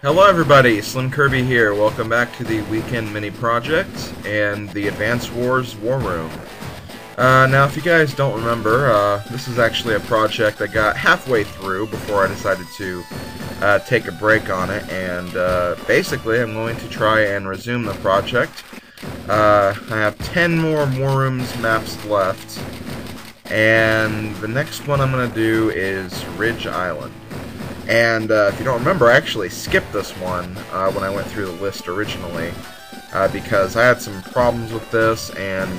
Hello everybody, Slim Kirby here. Welcome back to the Weekend Mini Project and the Advance Wars War Room. Uh, now, if you guys don't remember, uh, this is actually a project I got halfway through before I decided to uh, take a break on it, and uh, basically I'm going to try and resume the project. Uh, I have 10 more War Rooms maps left, and the next one I'm going to do is Ridge Island. And uh, if you don't remember, I actually skipped this one uh, when I went through the list originally uh, because I had some problems with this and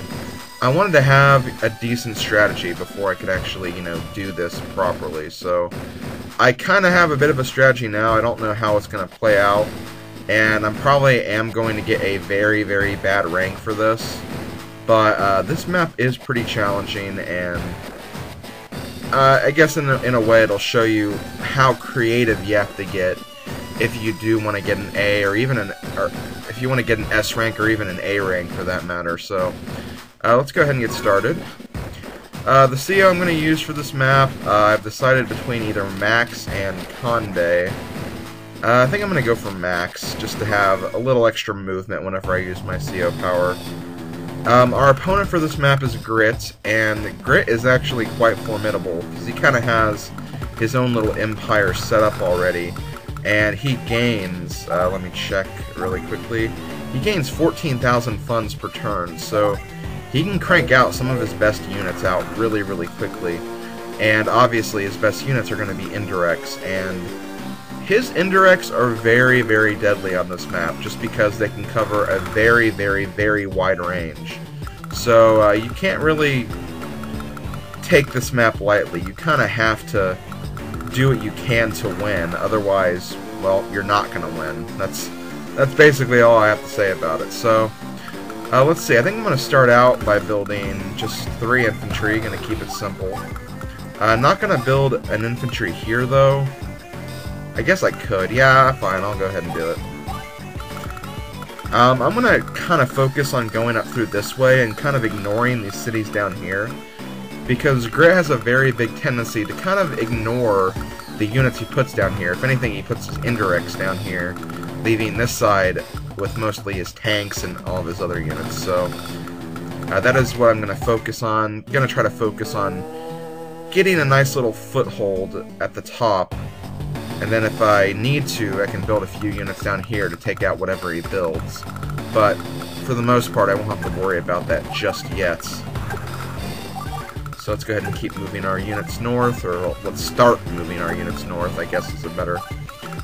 I wanted to have a decent strategy before I could actually, you know, do this properly. So I kind of have a bit of a strategy now. I don't know how it's going to play out. And I probably am going to get a very, very bad rank for this. But uh, this map is pretty challenging and uh, I guess in a, in a way it'll show you how creative you have to get if you do want to get an A or even an or if you want to get an S rank or even an A rank for that matter. So uh, let's go ahead and get started. Uh, the CO I'm going to use for this map, uh, I've decided between either Max and Kanbei. Uh, I think I'm going to go for Max, just to have a little extra movement whenever I use my CO power. Um, our opponent for this map is Grit, and Grit is actually quite formidable, because he kind of has his own little empire set up already, and he gains, uh, let me check really quickly, he gains 14,000 funds per turn, so he can crank out some of his best units out really, really quickly, and obviously his best units are going to be indirects, and his indirects are very, very deadly on this map, just because they can cover a very, very, very wide range. So uh, you can't really take this map lightly. You kind of have to do what you can to win, otherwise, well, you're not going to win. That's that's basically all I have to say about it. So, uh, let's see. I think I'm going to start out by building just three infantry. Going to keep it simple. I'm not going to build an infantry here, though. I guess I could. Yeah, fine, I'll go ahead and do it. Um, I'm to kind of focus on going up through this way and kind of ignoring these cities down here. Because Grit has a very big tendency to kind of ignore the units he puts down here. If anything, he puts his indirects down here, leaving this side with mostly his tanks and all of his other units. So uh, that is what I'm going to focus on. I'm going to try to focus on getting a nice little foothold at the top and then if I need to, I can build a few units down here to take out whatever he builds. But for the most part, I won't have to worry about that just yet. So let's go ahead and keep moving our units north, or let's start moving our units north, I guess is a better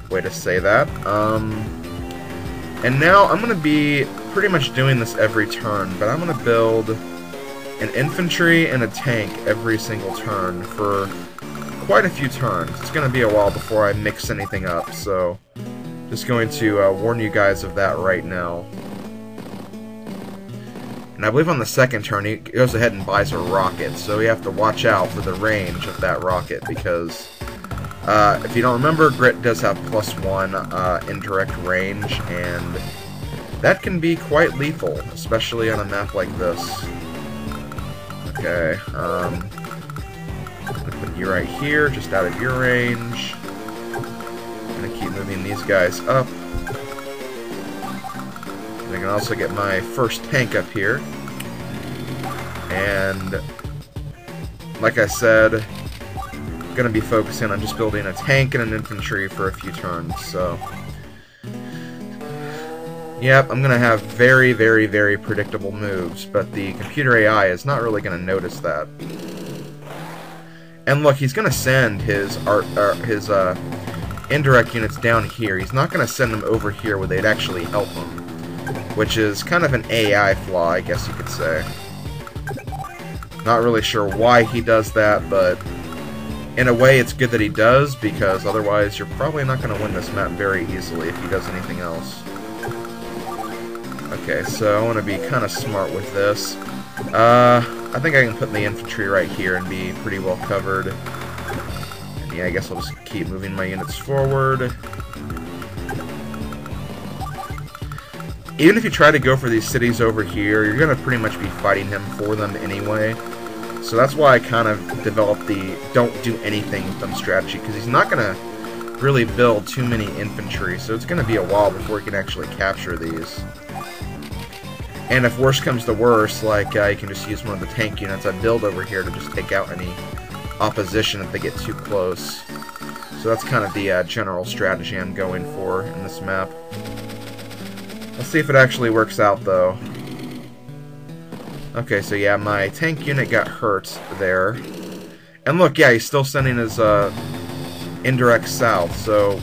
way to say that. Um, and now I'm going to be pretty much doing this every turn, but I'm going to build an infantry and a tank every single turn for quite a few turns. It's going to be a while before I mix anything up, so just going to uh, warn you guys of that right now. And I believe on the second turn, he goes ahead and buys a rocket, so we have to watch out for the range of that rocket, because uh, if you don't remember, Grit does have plus one uh, indirect range, and that can be quite lethal, especially on a map like this. Okay, um, right here, just out of your range. I'm gonna keep moving these guys up. And I can also get my first tank up here. And like I said, I'm gonna be focusing on just building a tank and an infantry for a few turns, so Yep, I'm gonna have very, very, very predictable moves, but the computer AI is not really gonna notice that. And look, he's going to send his art, uh, his uh, indirect units down here. He's not going to send them over here where they'd actually help him. Which is kind of an AI flaw, I guess you could say. Not really sure why he does that, but in a way it's good that he does, because otherwise you're probably not going to win this map very easily if he does anything else. Okay, so I want to be kind of smart with this. Uh, I think I can put the infantry right here and be pretty well covered. Yeah, I guess I'll just keep moving my units forward. Even if you try to go for these cities over here, you're going to pretty much be fighting him for them anyway. So that's why I kind of developed the don't do anything with them strategy, because he's not going to really build too many infantry, so it's going to be a while before he can actually capture these. And if worse comes to worse, like, uh, you can just use one of the tank units I build over here to just take out any opposition if they get too close. So that's kind of the uh, general strategy I'm going for in this map. Let's see if it actually works out, though. Okay, so yeah, my tank unit got hurt there. And look, yeah, he's still sending his uh, indirect south, so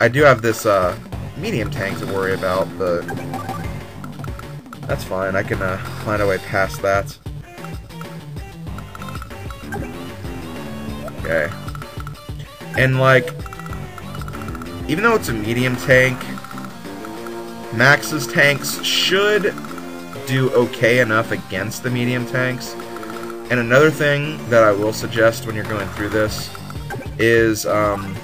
I do have this uh, medium tank to worry about, but that's fine. I can uh, find a way past that. Okay. And, like, even though it's a medium tank, Max's tanks should do okay enough against the medium tanks. And another thing that I will suggest when you're going through this is um,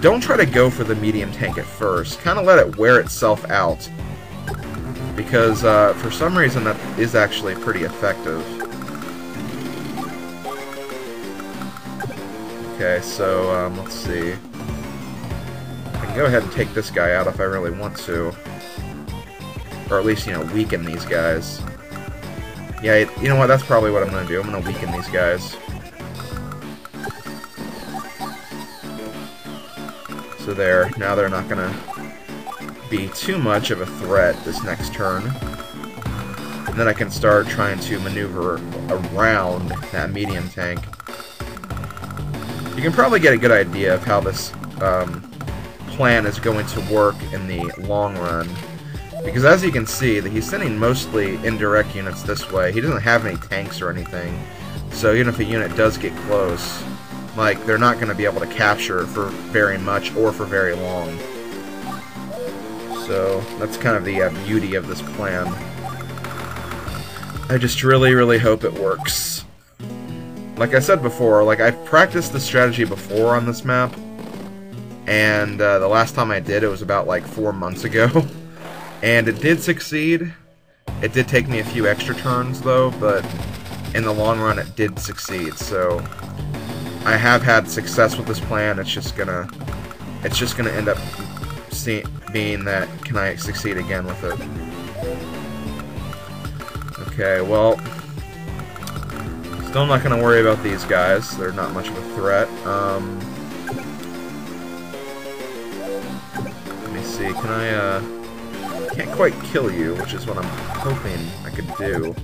don't try to go for the medium tank at first. Kind of let it wear itself out. Because uh, for some reason that is actually pretty effective. Okay, so um, let's see. I can go ahead and take this guy out if I really want to. Or at least, you know, weaken these guys. Yeah, you know what, that's probably what I'm going to do. I'm going to weaken these guys. So there, now they're not going to be too much of a threat this next turn. And then I can start trying to maneuver around that medium tank. You can probably get a good idea of how this um, plan is going to work in the long run. Because as you can see, that he's sending mostly indirect units this way. He doesn't have any tanks or anything. So even if a unit does get close, like, they're not going to be able to capture for very much or for very long. So, that's kind of the uh, beauty of this plan. I just really, really hope it works. Like I said before, like, I've practiced this strategy before on this map, and uh, the last time I did, it was about, like, four months ago. and it did succeed. It did take me a few extra turns, though, but in the long run, it did succeed, so I have had success with this plan. It's just gonna, it's just gonna end up being that can I succeed again with it? Okay, well, still not gonna worry about these guys. They're not much of a threat. Um, let me see. Can I? Uh, can't quite kill you, which is what I'm hoping I could do.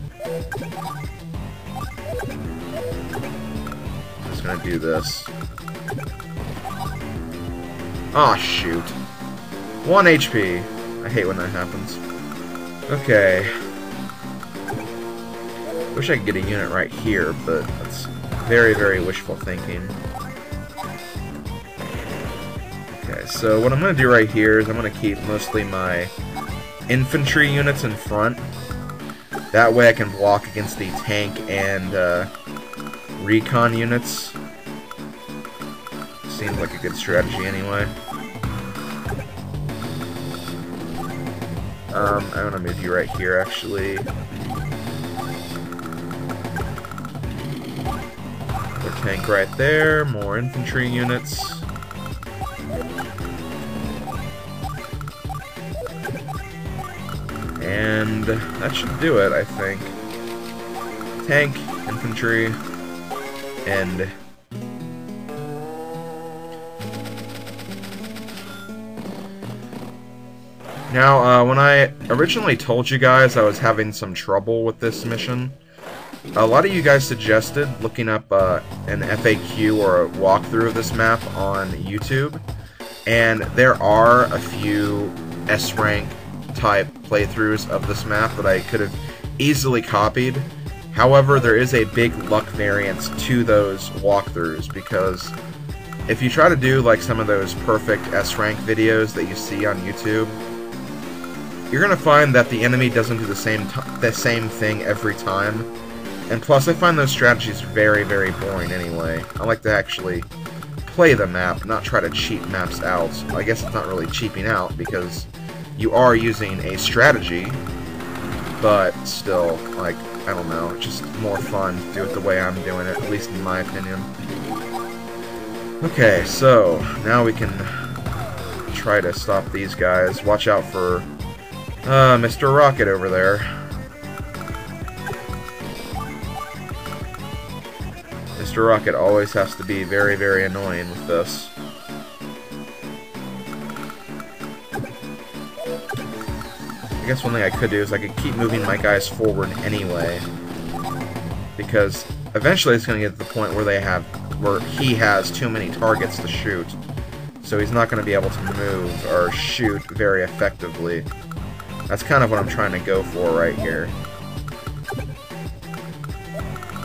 I'm just gonna do this. Oh, shoot. One HP. I hate when that happens. Okay. Wish I could get a unit right here, but that's very, very wishful thinking. Okay, so what I'm going to do right here is I'm going to keep mostly my infantry units in front. That way I can block against the tank and uh, recon units. Seems like a good strategy anyway. Um, I'm gonna move you right here, actually. More tank right there, more infantry units. And that should do it, I think. Tank, infantry, and Now, uh, when I originally told you guys I was having some trouble with this mission, a lot of you guys suggested looking up uh, an FAQ or a walkthrough of this map on YouTube, and there are a few S-rank type playthroughs of this map that I could have easily copied. However, there is a big luck variance to those walkthroughs because if you try to do like some of those perfect S-rank videos that you see on YouTube, you're gonna find that the enemy doesn't do the same the same thing every time. And plus, I find those strategies very, very boring anyway. I like to actually play the map, not try to cheat maps out. I guess it's not really cheaping out, because you are using a strategy, but still, like, I don't know, just more fun to do it the way I'm doing it, at least in my opinion. Okay, so now we can try to stop these guys. Watch out for uh, Mr. Rocket over there. Mr. Rocket always has to be very, very annoying with this. I guess one thing I could do is I could keep moving my guys forward anyway. Because eventually it's going to get to the point where they have where he has too many targets to shoot. So he's not going to be able to move or shoot very effectively. That's kind of what I'm trying to go for right here.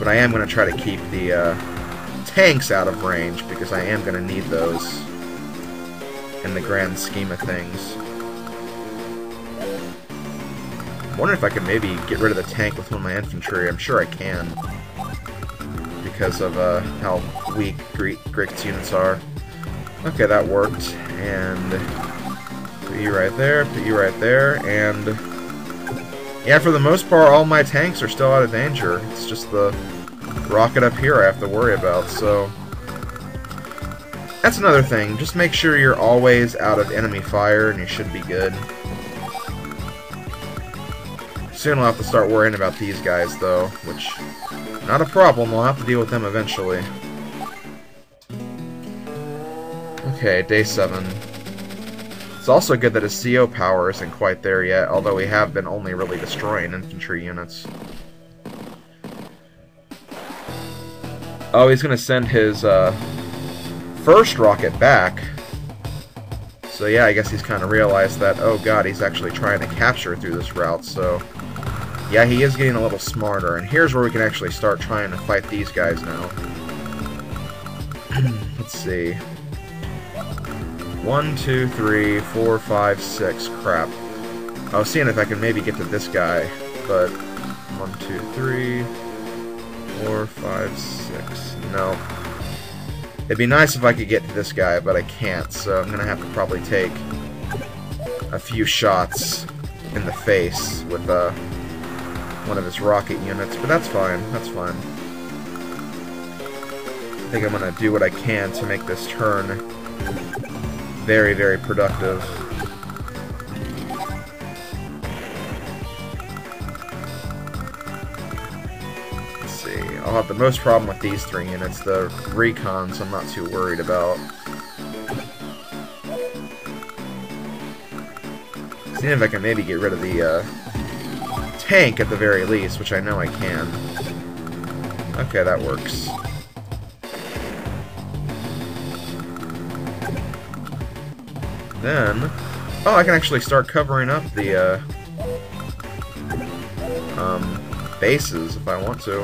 But I am going to try to keep the uh, tanks out of range because I am going to need those in the grand scheme of things. I'm wondering if I could maybe get rid of the tank with one of my infantry. I'm sure I can because of uh, how weak Grit, Grit's units are. Okay, that worked. And put you right there, put you right there, and yeah, for the most part, all my tanks are still out of danger. It's just the rocket up here I have to worry about, so... That's another thing. Just make sure you're always out of enemy fire, and you should be good. Soon I'll have to start worrying about these guys, though, which not a problem, we'll have to deal with them eventually. Okay, day 7. It's also good that his CO power isn't quite there yet, although we have been only really destroying infantry units. Oh, he's gonna send his uh, first rocket back. So yeah, I guess he's kind of realized that, oh god, he's actually trying to capture through this route, so... Yeah, he is getting a little smarter, and here's where we can actually start trying to fight these guys now. Let's see. One, two, three, four, five, six. Crap. I was seeing if I could maybe get to this guy, but... One, two, three, four, five, six. No. It'd be nice if I could get to this guy, but I can't, so I'm gonna have to probably take a few shots in the face with, uh, one of his rocket units, but that's fine, that's fine. I think I'm gonna do what I can to make this turn very, very productive. Let's see, I'll have the most problem with these three units. The recons I'm not too worried about. See if I can maybe get rid of the, uh, tank at the very least, which I know I can. Okay, that works. Then... Oh, I can actually start covering up the, uh... Um, bases if I want to.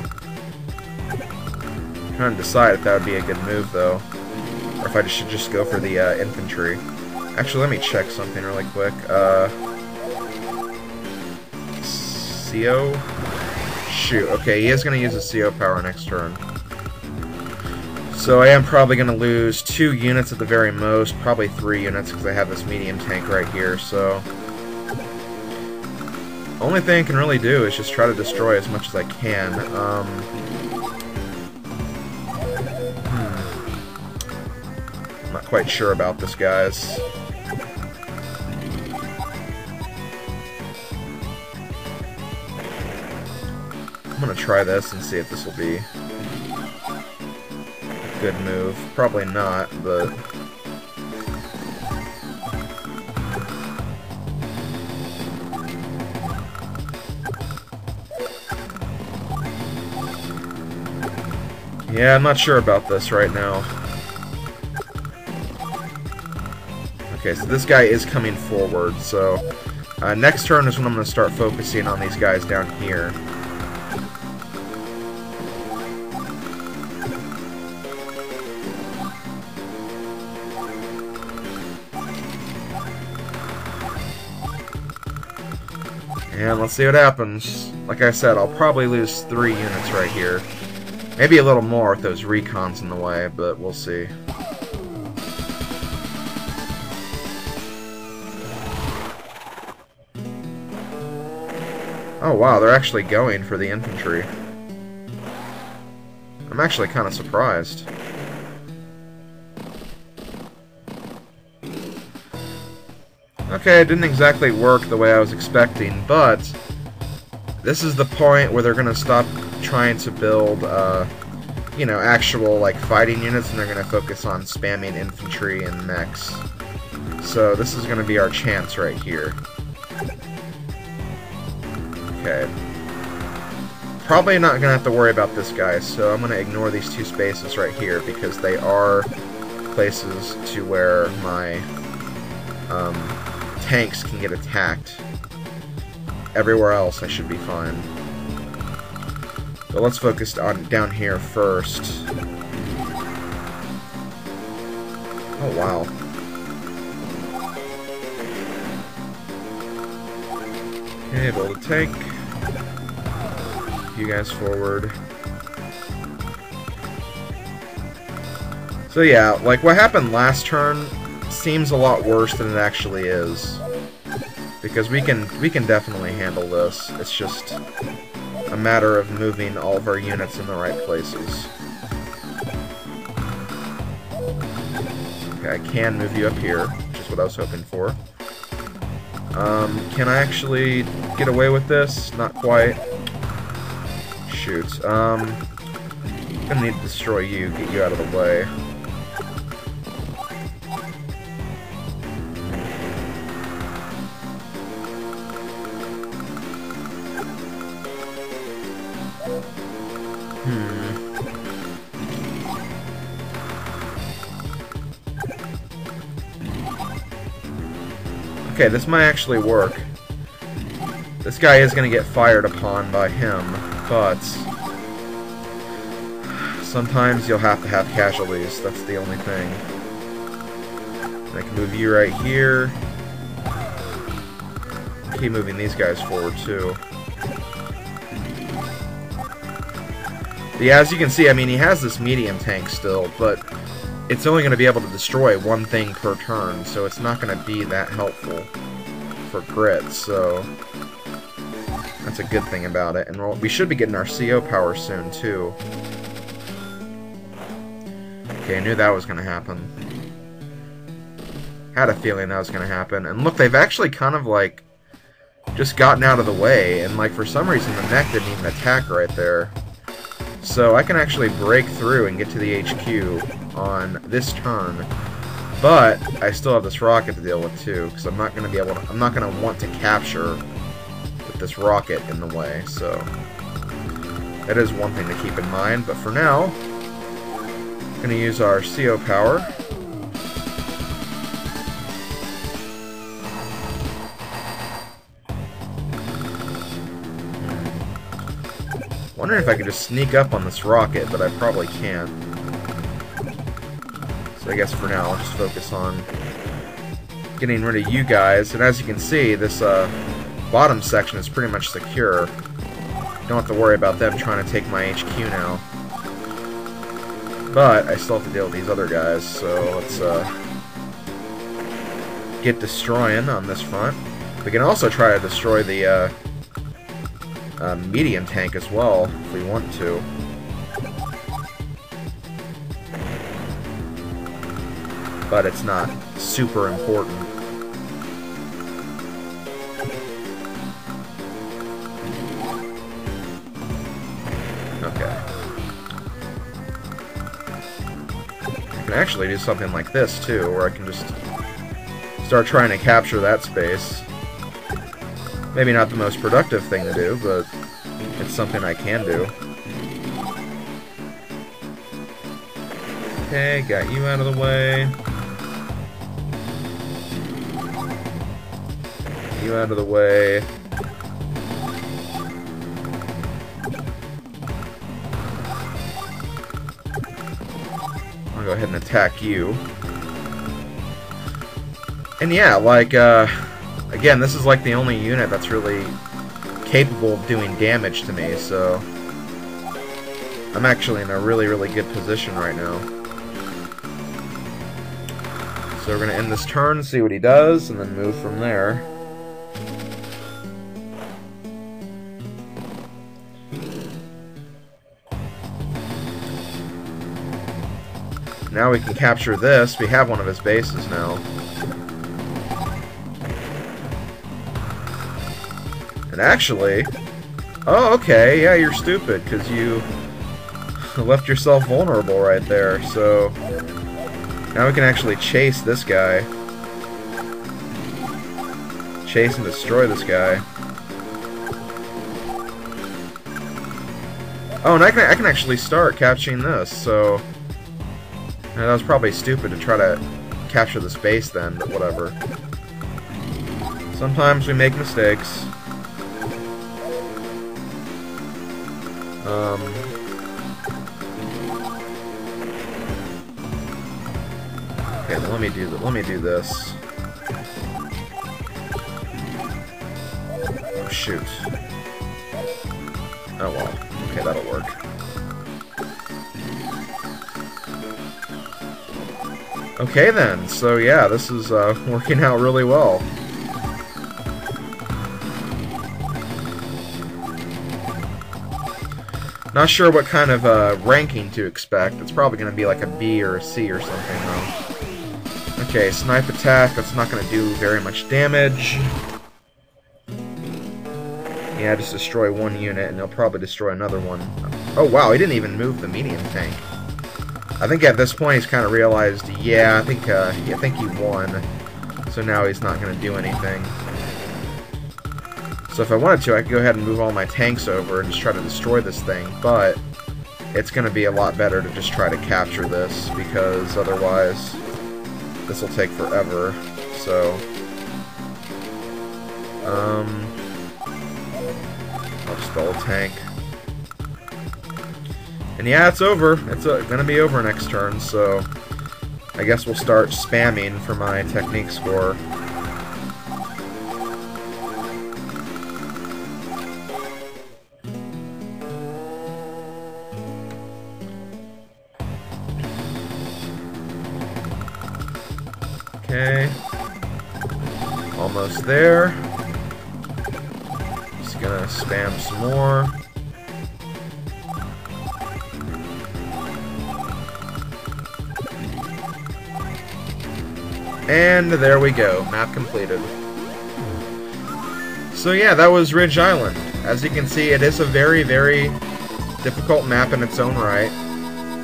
I'm trying to decide if that would be a good move, though. Or if I should just go for the, uh, infantry. Actually, let me check something really quick. Uh... CO? Shoot, okay, he is going to use the CO power next turn. So I am probably going to lose two units at the very most, probably three units because I have this medium tank right here, so... Only thing I can really do is just try to destroy as much as I can. Um, hmm. I'm not quite sure about this, guys. I'm gonna try this and see if this will be good move. Probably not, but... Yeah, I'm not sure about this right now. Okay, so this guy is coming forward, so... Uh, next turn is when I'm going to start focusing on these guys down here. Let's see what happens. Like I said, I'll probably lose three units right here. Maybe a little more with those recons in the way, but we'll see. Oh wow, they're actually going for the infantry. I'm actually kind of surprised. Okay, it didn't exactly work the way I was expecting, but this is the point where they're going to stop trying to build, uh, you know, actual, like, fighting units, and they're going to focus on spamming infantry and mechs. So this is going to be our chance right here. Okay. Probably not going to have to worry about this guy, so I'm going to ignore these two spaces right here, because they are places to where my um, tanks can get attacked. Everywhere else I should be fine. But let's focus on down here first. Oh wow. Okay, build a tank. You guys forward. So yeah, like what happened last turn seems a lot worse than it actually is. Because we can we can definitely handle this. It's just a matter of moving all of our units in the right places. Okay, I can move you up here, which is what I was hoping for. Um, can I actually get away with this? Not quite. Shoot. Um, I'm gonna need to destroy you, get you out of the way. Okay, this might actually work. This guy is going to get fired upon by him, but... Sometimes you'll have to have casualties, that's the only thing. I can move you right here. Keep moving these guys forward, too. But yeah, as you can see, I mean, he has this medium tank still, but it's only going to be able to destroy one thing per turn, so it's not going to be that helpful for grit, so that's a good thing about it. And we should be getting our CO power soon, too. Okay, I knew that was going to happen. Had a feeling that was going to happen. And look, they've actually kind of, like, just gotten out of the way, and, like, for some reason the mech didn't even attack right there. So I can actually break through and get to the HQ on this turn. But I still have this rocket to deal with too, because I'm not going to be able to, I'm not going to want to capture with this rocket in the way, so that is one thing to keep in mind. But for now, I'm going to use our CO power. Wondering if I could just sneak up on this rocket, but I probably can't. I guess for now, I'll just focus on getting rid of you guys. And as you can see, this uh, bottom section is pretty much secure. Don't have to worry about them trying to take my HQ now. But I still have to deal with these other guys, so let's uh, get destroying on this front. We can also try to destroy the uh, uh, medium tank as well, if we want to. But it's not super important. Okay. I can actually do something like this, too, where I can just start trying to capture that space. Maybe not the most productive thing to do, but it's something I can do. Okay, got you out of the way. You out of the way. I'll go ahead and attack you. And yeah, like, uh... Again, this is like the only unit that's really capable of doing damage to me, so... I'm actually in a really, really good position right now. So we're going to end this turn, see what he does, and then move from there. Now we can capture this. We have one of his bases now. And actually... Oh, okay, yeah, you're stupid, because you left yourself vulnerable right there, so... Now we can actually chase this guy. Chase and destroy this guy. Oh, and I can, I can actually start capturing this, so... And that was probably stupid to try to capture the space then, but whatever. Sometimes we make mistakes. Um... Okay, let me do let me do this. Oh shoot. Oh well. Okay, that'll work. Okay then, so yeah, this is uh, working out really well. Not sure what kind of uh, ranking to expect. It's probably going to be like a B or a C or something, though. Okay, snipe attack. That's not going to do very much damage. Yeah, just destroy one unit, and they'll probably destroy another one. Oh, wow, he didn't even move the medium tank. I think at this point he's kind of realized, yeah, I think, uh, I think he won. So now he's not going to do anything. So if I wanted to, I could go ahead and move all my tanks over and just try to destroy this thing, but it's going to be a lot better to just try to capture this, because otherwise this will take forever. So, um, I'll just build a tank. And yeah, it's over. It's uh, gonna be over next turn, so I guess we'll start spamming for my technique score. Okay. Almost there Just gonna spam some more. And there we go, map completed. So yeah, that was Ridge Island. As you can see, it is a very, very difficult map in its own right.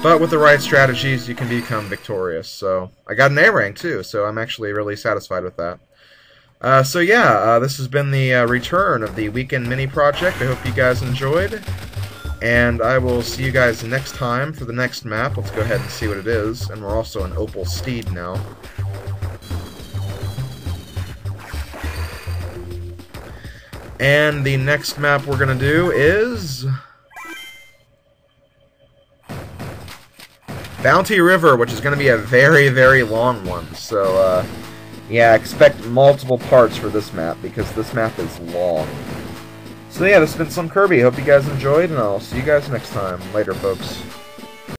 But with the right strategies, you can become victorious. So I got an A rank too, so I'm actually really satisfied with that. Uh, so yeah, uh, this has been the uh, return of the Weekend Mini Project. I hope you guys enjoyed. And I will see you guys next time for the next map. Let's go ahead and see what it is. And we're also an Opal Steed now. And the next map we're going to do is... Bounty River, which is going to be a very, very long one. So, uh, yeah, expect multiple parts for this map, because this map is long. So yeah, this has been Slim Kirby. Hope you guys enjoyed, and I'll see you guys next time. Later, folks.